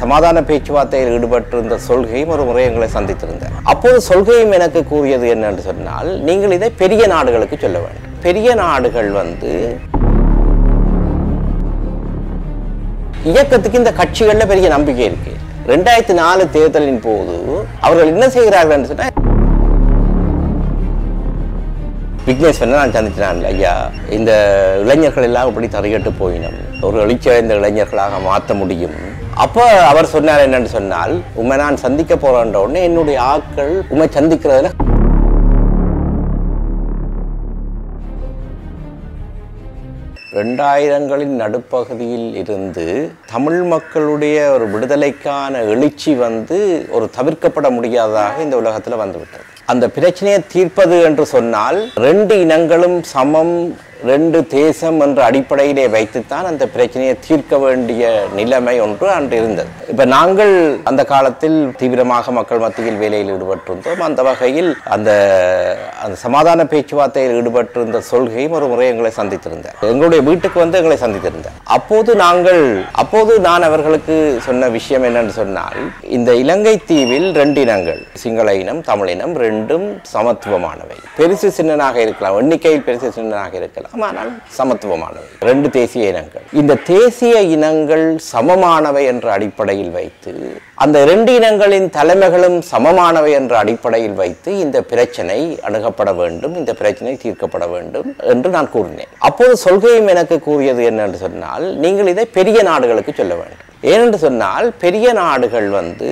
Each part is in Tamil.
சமாதான பேச்சுவார்த்தையில் ஈடுபட்டிருந்த சொல்கையும் ஒரு முறை எங்களை சந்தித்திருந்தார். அப்போது சொல்கையும் எனக்கு கூறியது என்னென்று சொன்னால் நீங்கள் இதை பெரிய நாடுகளுக்கு சொல்ல வேண்டும். பெரிய நாடுகள் வந்து இயக்கத்துக்கு இந்த கட்சிகள்ல பெரிய நம்பிக்கை இருக்கு. ரெண்டாயிரத்தி நாலு தேர்தலின் போது அவர்கள் என்ன செய்கிறார்கள் என்று சொன்னா விக்னேஸ்வரன் நான் சந்தித்தினான் ஐயா. இந்த இளைஞர்கள் எல்லாம் இப்படி தரையிட்டு போயினோம். ஒரு எழுச்சியடைந்த இளைஞர்களாக மாற்ற முடியும். அப்போ அவர் சொன்னார் என்னன்னு சொன்னால் உண்மை நான் சந்திக்க போறேன்ற உடனே என்னுடைய ஆட்கள் உண்மை சந்திக்கிறதுல ரெண்டாயிரங்களின் நடுப்பகுதியில் இருந்து தமிழ் மக்களுடைய ஒரு விடுதலைக்கான எழுச்சி வந்து ஒரு தவிர்க்கப்பட முடியாததாக இந்த உலகத்தில் வந்துவிட்டது. அந்த பிரச்சனையை தீர்ப்பது என்று சொன்னால் ரெண்டு இனங்களும் சமம் ரெண்டு தேசம் என்ற அடிப்படையிலே வைத்துத்தான் அந்த பிரச்சனையை தீர்க்க வேண்டிய நிலைமை ஒன்று அன்று இருந்தது. இப்போ நாங்கள் அந்த காலத்தில் தீவிரமாக மக்கள் மத்தியில் வேலையில் ஈடுபட்டிருந்தோம். அந்த வகையில் அந்த அந்த சமாதான பேச்சுவார்த்தையில் ஈடுபட்டிருந்த சொல்கையும் ஒரு முறை எங்களை சந்தித்திருந்தார். எங்களுடைய வீட்டுக்கு வந்து எங்களை சந்தித்திருந்தார். அப்போது நாங்கள் அப்போது நான் அவர்களுக்கு சொன்ன விஷயம் என்னன்னு சொன்னால் இந்த இலங்கை தீவில் ரெண்டு இனங்கள் சிங்கள இனம் தமிழ் இனம் ரெண்டும் சமத்துவமானவை. பெருசு சின்னனாக இருக்கலாம். எண்ணிக்கையில் பெருசு சின்னனாக இருக்கலாம். ஆனால் சமத்துவமானவை ரெண்டு தேசிய இனங்கள். இந்த தேசிய இனங்கள் சமமானவை என்ற அடிப்படையில் வைத்து அந்த இரண்டு இனங்களின் தலைமைகளும் சமமானவை என்ற அடிப்படையில் வைத்து இந்த பிரச்சனை அணுகப்பட வேண்டும் இந்த பிரச்சனை தீர்க்கப்பட வேண்டும் என்று நான் கூறினேன். அப்போது சொல்கையும் எனக்கு கூறியது என்னென்று சொன்னால் நீங்கள் இதை பெரிய நாடுகளுக்கு சொல்ல வேண்டும். ஏனென்று சொன்னால் பெரிய நாடுகள் வந்து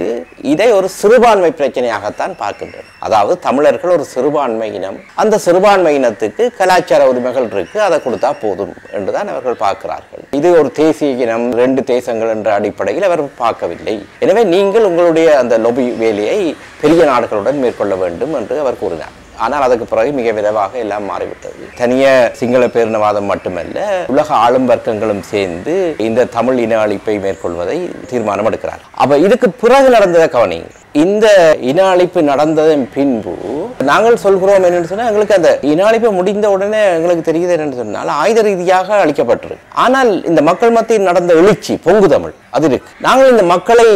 இதை ஒரு சிறுபான்மை பிரச்சனையாகத்தான் பார்க்கின்றன. அதாவது தமிழர்கள் ஒரு சிறுபான்மை இனம். அந்த சிறுபான்மை இனத்துக்கு கலாச்சார உரிமைகள் இருக்கு அதை கொடுத்தா போதும் என்றுதான் அவர்கள் பார்க்கிறார்கள். இது ஒரு தேசிய இனம் ரெண்டு தேசங்கள் என்ற அடிப்படையில் அவர் பார்க்கவில்லை. எனவே நீங்கள் உங்களுடைய அந்த லொபி வேலையை பெரிய நாடுகளுடன் மேற்கொள்ள வேண்டும் என்று அவர் கூறினார். ஆனால் அதுக்கு பிறகு மிக விரைவாக எல்லாம் மாறிவிட்டது. தனிய சிங்கள பேரினவாதம் மட்டுமல்ல உலக ஆளும் வர்க்கங்களும் சேர்ந்து இந்த தமிழ் இன அழிப்பை மேற்கொள்வதை தீர்மானம் எடுக்கிறார் அப்ப இதுக்கு பிறகு நடந்ததை கவனிங்க இந்த இன அழைப்பு நடந்ததன் பின்பு நாங்கள் சொல்கிறோம் என்னன்னு சொன்னால் எங்களுக்கு அந்த இன அழைப்பு முடிந்த உடனே எங்களுக்கு தெரியுது என்னன்னு சொன்னால் ஆயுத ரீதியாக அழிக்கப்பட்டிருக்கு ஆனால் இந்த மக்கள் மத்தியில் நடந்த எழுச்சி பொங்கு தமிழ் அது இருக்கு. நாங்கள் இந்த மக்களை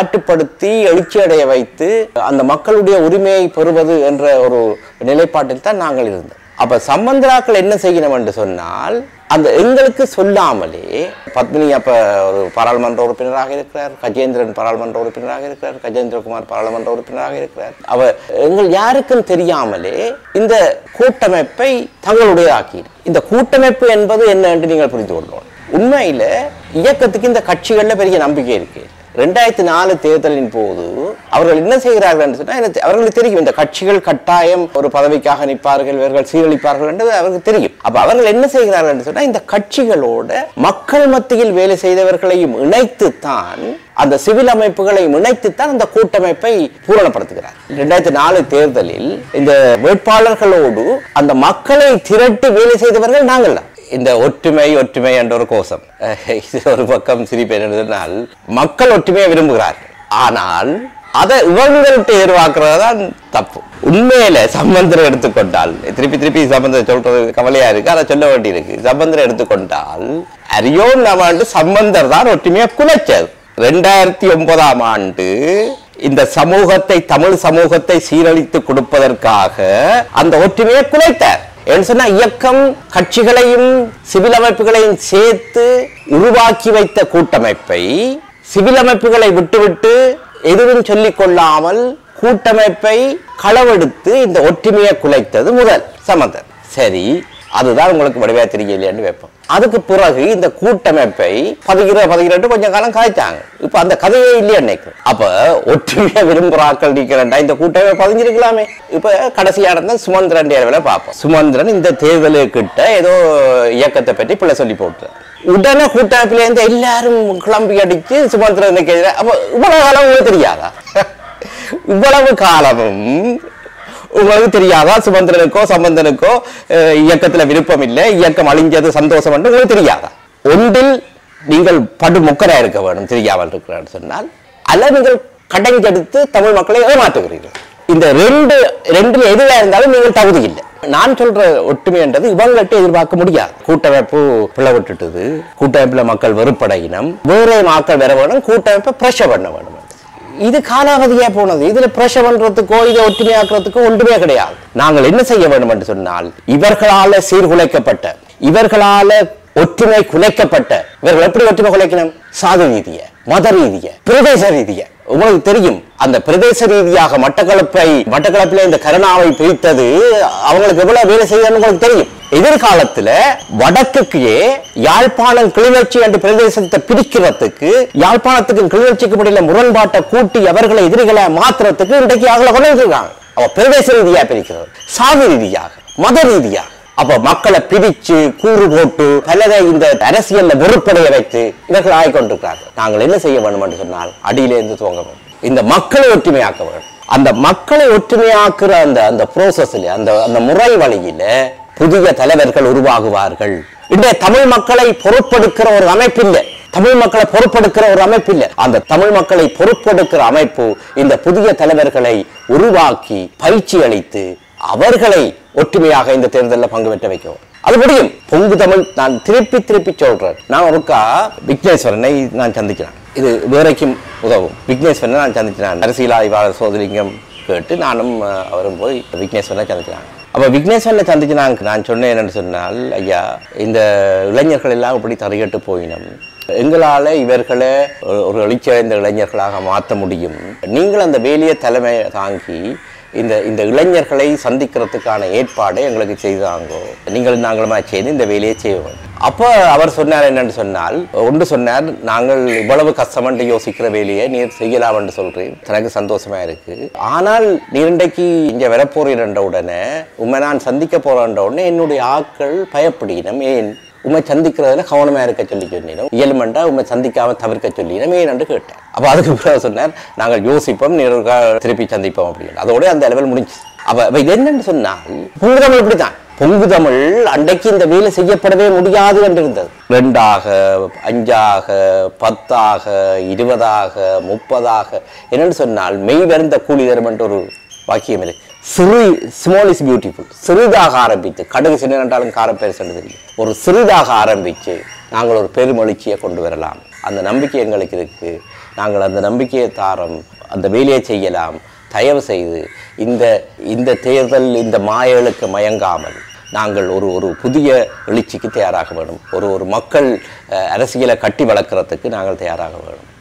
ஆட்டுப்படுத்தி எழுச்சி அடைய வைத்து அந்த மக்களுடைய உரிமையை பெறுவது என்ற ஒரு நிலைப்பாட்டில் தான் நாங்கள் இருந்தோம். அப்ப சம்பந்தராக்கள் என்ன செய்யணும் என்று சொன்னால் அந்த எங்களுக்கு சொல்லாமலே பத்மினி அப்போ ஒரு பாராளுமன்ற உறுப்பினராக இருக்கிறார் கஜேந்திரன் பாராளுமன்ற உறுப்பினராக இருக்கிறார் கஜேந்திரகுமார் பாராளுமன்ற உறுப்பினராக இருக்கிறார். அவர் எங்கள் யாருக்கும் தெரியாமலே இந்த கூட்டமைப்பை தங்களுடையதாக்கி இந்த கூட்டமைப்பு என்பது என்ன என்று நீங்கள் புரிந்து கொள்ளணும். உண்மையில் இயக்கத்துக்கு இந்த கட்சிகளில் பெரிய நம்பிக்கை இருக்குது ரெண்டாயிரத்தி நாலு தேர்தலின் போது அவர்கள் என்ன செய்கிறார்கள் என்று சொன்னால் அவர்களுக்கு தெரியும் இந்த கட்சிகள் கட்டாயம் ஒரு பதவிக்காக நிற்பார்கள் இவர்கள் சீரழிப்பார்கள் என்று அவர்களுக்கு தெரியும். அப்ப அவர்கள் என்ன செய்கிறார்கள் என்று சொன்னால் இந்த கட்சிகளோட மக்கள் மத்தியில் வேலை செய்தவர்களையும் இணைத்துத்தான் அந்த சிவில் அமைப்புகளை இணைத்துத்தான் அந்த கூட்டமைப்பை பூரணப்படுத்துகிறார். ரெண்டாயிரத்தி நாலு தேர்தலில் இந்த வேட்பாளர்களோடு அந்த மக்களை திரட்டி வேலை செய்தவர்கள் நாங்கள் தான். இந்த ஒற்றுமை ஒற்றுமை என்ற ஒரு கோஷம். இது ஒரு பக்கம் சிரிப்பு சொன்னால் மக்கள் ஒற்றுமையை விரும்புகிறார் ஆனால் அதை இவங்கள்ட்ட எதிர்பார்க்கறது தான் தப்பு. உண்மையில சம்பந்தரை எடுத்துக்கொண்டால் திருப்பி திருப்பி சம்பந்தரை சொல்றது கவலையா இருக்கு அதை சொல்ல வேண்டியிருக்கு. சம்பந்தரை எடுத்துக்கொண்டால் அரியோன் ஆண்டு சம்பந்தர் தான் ஒற்றுமையா குலைச்சது ரெண்டாயிரத்தி ஒன்பதாம் ஆண்டு இந்த சமூகத்தை தமிழ் சமூகத்தை சீரழித்து கொடுப்பதற்காக அந்த ஒற்றுமையை குலைத்தார். சொன்னா இயக்கம் கட்சிகளையும் சிவில் அமைப்புகளையும் சேர்த்து உருவாக்கி வைத்த கூட்டமைப்பை சிவில் அமைப்புகளை விட்டுவிட்டு எதுவும் சொல்லிக் கொள்ளாமல் கூட்டமைப்பை களவெடுத்து இந்த ஒற்றுமையை குலைத்தது முதல் சமந்தர். சரி அதுதான் உங்களுக்கு வடிவா தெரியலையான்னு வைப்போம் அதுக்கு பிறகு இந்த கூட்டமைப்பை பதுகிற பதிகிறட்டு கொஞ்சம் காலம் காய்ச்சாங்க இப்ப அந்த கதையே இல்லையா நினைக்கிறேன் அப்ப ஒற்றுமையை விரும்புறாக்கள் நிக்கிறேன்டா இந்த கூட்டமே பதிஞ்சிருக்கலாமே. இப்ப கடைசியா இருந்த சுமந்திரன் தேர்தலை பார்ப்போம். சுமந்திரன் இந்த தேர்தலுக்கிட்ட ஏதோ இயக்கத்தை பற்றி பிள்ளை சொல்லி போட்டு. உடனே கூட்டமைப்பிலேருந்து எல்லாரும் கிளம்பி அடிச்சு சுமந்திரனுக்கு எதிராக அப்ப இவ்வளவு காலம் உங்களுக்கு தெரியாதா? இவ்வளவு காலமும் உங்களுக்கு தெரியாதா? சுமந்திரனுக்கோ சம்பந்தனுக்கோ இயக்கத்தில் இயக்கத்துல விருப்பம் இல்லை இயக்கம் அழிஞ்சது சந்தோஷம் என்று உங்களுக்கு தெரியாதா? ஒன்றில் நீங்கள் படு முக்கரா இருக்க வேண்டும் தெரியாமல் இருக்கிறான்னு சொன்னால் அல்ல நீங்கள் கடைஞ்செடுத்து தமிழ் மக்களை ஏமாற்றுகிறீர்கள். இந்த ரெண்டு ரெண்டுல எதுவாக இருந்தாலும் நீங்கள் தகுதி இல்லை. நான் சொல்ற ஒற்றுமைன்றது இவங்கள்ட்ட எதிர்பார்க்க முடியாது. கூட்டமைப்பு பிளவிட்டுட்டது கூட்டமைப்புல மக்கள் வெறுப்படையினம். வேறே மக்கள் வர வேணும் கூட்டமைப்பை பிரஷர் பண்ண வேணும். இது காலாவதியா போனது. இதுல பிரஷர் பண்றதுக்கோ இதை ஒற்றுமையாக்குறதுக்கோ ஒன்றுமே கிடையாது. நாங்கள் என்ன செய்ய வேண்டும் என்று சொன்னால் இவர்களால சீர்குலைக்கப்பட்ட இவர்களால ஒற்றுமை குலைக்கப்பட்ட இவர்கள் எப்படி ஒற்றுமை குலைக்கணும்? சாதி ரீதிய மத ரீதிய பிரதேச ரீதிய. உங்களுக்கு தெரியும் அந்த பிரதேச ரீதியாக மட்டக்களப்பை மட்டக்களப்பில் இந்த கருணாவை பிரித்தது அவங்களுக்கு எவ்வளவு வேலை செய்யணும்னு உங்களுக்கு தெரியும். எதிர்காலத்தில் வடக்குக்கே யாழ்ப்பாணம் கிளிநொச்சி என்ற பிரதேசத்தை பிரிக்கிறதுக்கு யாழ்ப்பாணத்துக்கும் கிளிநொச்சிக்கும் இடையில முரண்பாட்டை கூட்டி அவர்களை எதிரிகளை மாத்துறதுக்கு இன்றைக்கு அவங்களை கொண்டு வந்திருக்காங்க. அவ பிரதேச ரீதியாக பிரிக்கிறது சாதி ரீதியாக மத ரீதியாக. அப்ப மக்களை பிரிச்சு கூறு போட்டு பலரை இந்த அரசியல்ல வெறுப்படைய வைத்து இவர்கள் ஆகிக்கொண்டிருக்கிறார்கள் நாங்கள் என்ன செய்ய வேண்டும் என்று சொன்னால் அடியிலிருந்து துவங்க வேண்டும். இந்த மக்களை ஒற்றுமையாக்க வேண்டும். அந்த மக்களை ஒற்றுமையாக்குற அந்த அந்த ப்ரோசஸ்ல அந்த அந்த முறை வழியில புதிய தலைவர்கள் உருவாகுவார்கள். இன்றைய தமிழ் மக்களை பொறுப்பெடுக்கிற ஒரு அமைப்பு இல்லை தமிழ் மக்களை பொறுப்பெடுக்கிற ஒரு அமைப்பு இல்லை அந்த தமிழ் மக்களை பொறுப்பெடுக்கிற அமைப்பு இந்த புதிய தலைவர்களை உருவாக்கி பயிற்சி அளித்து அவர்களை ஒற்றுமையாக இந்த தேர்தலில் பங்கு பெற்ற வைக்கும். அது முடியும். பொங்கு தமிழ் நான் திருப்பி திருப்பி சொல்றேன். நான் ஒருக்கா விக்னேஸ்வரனை நான் சந்திக்கிறேன். இது வேறைக்கும் உதவும். விக்னேஸ்வரனை நான் சந்திக்கிறேன். அரசியல் ஆய்வாளர் சோதரிங்கம் கேட்டு நானும் அவரும் போய் விக்னேஸ்வரனை சந்திக்கிறாங்க அப்போ விக்னேஸ்வரனை சந்திச்சு நான் நான் சொன்னேன் என்னென்னு சொன்னால் ஐயா இந்த இளைஞர்கள் எல்லாம் இப்படி தரையிட்டு போயினோம். எங்களால் இவர்களை ஒரு- ஒரு எழுச்சியடைந்த இளைஞர்களாக மாற்ற முடியும். நீங்கள் அந்த வேலையை தலைமை தாங்கி இந்த இந்த இளைஞர்களை சந்திக்கிறதுக்கான ஏற்பாடை எங்களுக்கு செய்தாங்க. நீங்கள் நாங்களுமா செய்து இந்த வேலையை செய்வோம். அப்போ அவர் சொன்னார் என்னன்னு சொன்னால் ஒன்று சொன்னார் நாங்கள் இவ்வளவு கஷ்டமன்று யோசிக்கிற வேலையை நீர் செய்யலாம் என்று சொல்கிறேன் எனக்கு சந்தோஷமா இருக்கு. ஆனால் நீரண்டைக்கு இங்கே வரப்போறேன் என்ற உடனே உண்மை நான் சந்திக்க போறேன்ற உடனே என்னுடைய ஆட்கள் பயப்படினம். ஏன்? உண்மை சந்திக்கிறதுல கவனமாக இருக்க சொல்லி சொன்னிடும் இயல்மண்டா உண்மை சந்திக்காம தவிர்க்க சொல்லினோம் ஏன் என்று கேட்டேன். அப்போ அதுக்கு பிறகு சொன்னார் நாங்கள் யோசிப்போம் நீருக்கா திருப்பி சந்திப்போம் அப்படின்னு. அதோட அந்த லெவல் முடிஞ்சு. அப்போ இது என்னன்னு சொன்னால் பொங்கு தமிழ் இப்படித்தான். பொங்கு தமிழ் அன்றைக்கு இந்த வேலை செய்யப்படவே முடியாது என்று இருந்தது ரெண்டாக அஞ்சாக பத்தாக இருபதாக முப்பதாக என்னென்னு சொன்னால் மெய் வருந்த கூலி தரும் என்று ஒரு வாக்கியம் இல்லை சிறு ஸ்மால் இஸ் பியூட்டிஃபுல் சிறிதாக ஆரம்பித்து கடுகு சின்ன நன்றாலும் காரப்பேர் ஒரு சிறிதாக ஆரம்பித்து நாங்கள் ஒரு பெருமொழிச்சியை கொண்டு வரலாம். அந்த நம்பிக்கை எங்களுக்கு இருக்குது நாங்கள் அந்த நம்பிக்கையை தாரம் அந்த வேலையை செய்யலாம். தயவு செய்து இந்த இந்த தேர்தல் இந்த மாயலுக்கு மயங்காமல் நாங்கள் ஒரு ஒரு புதிய எழுச்சிக்கு தயாராக வேணும் ஒரு ஒரு மக்கள் அரசியலை கட்டி வளர்க்குறதுக்கு நாங்கள் தயாராக வேணும்